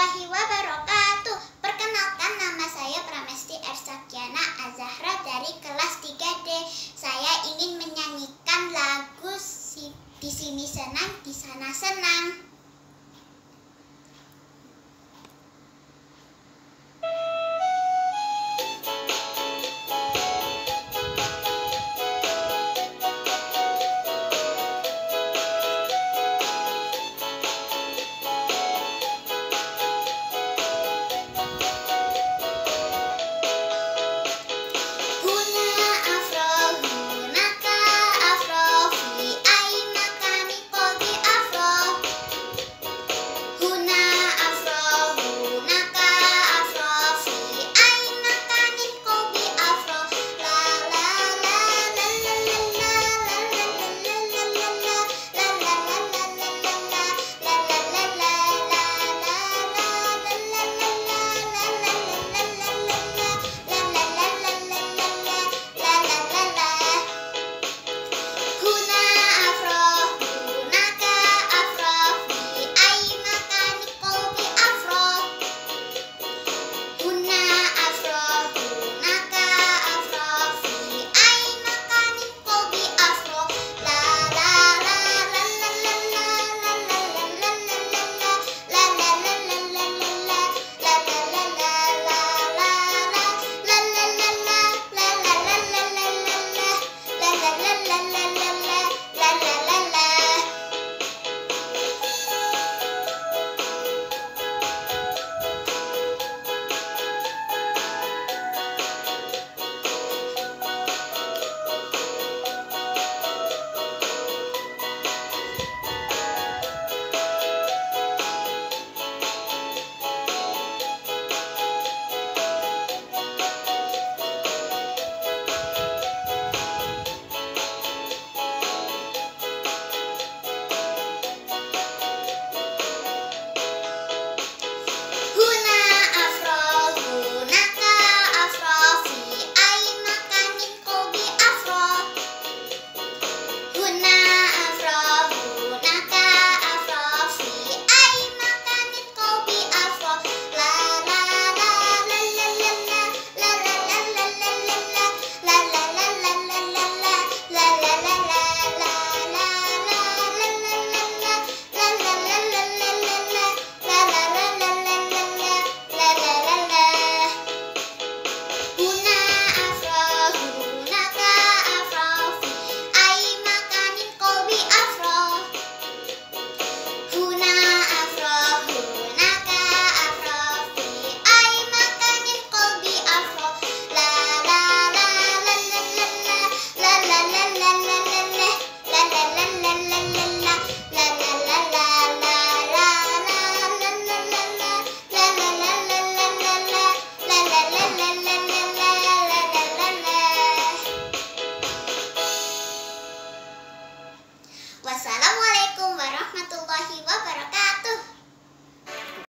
warahmatullahi wabarakatuh. Perkenalkan nama saya Pramesti Ersakiana Azahra dari kelas 3D. Saya ingin menyanyikan lagu Di sini senang, di sana senang. warahmatullahi wabarakatuh.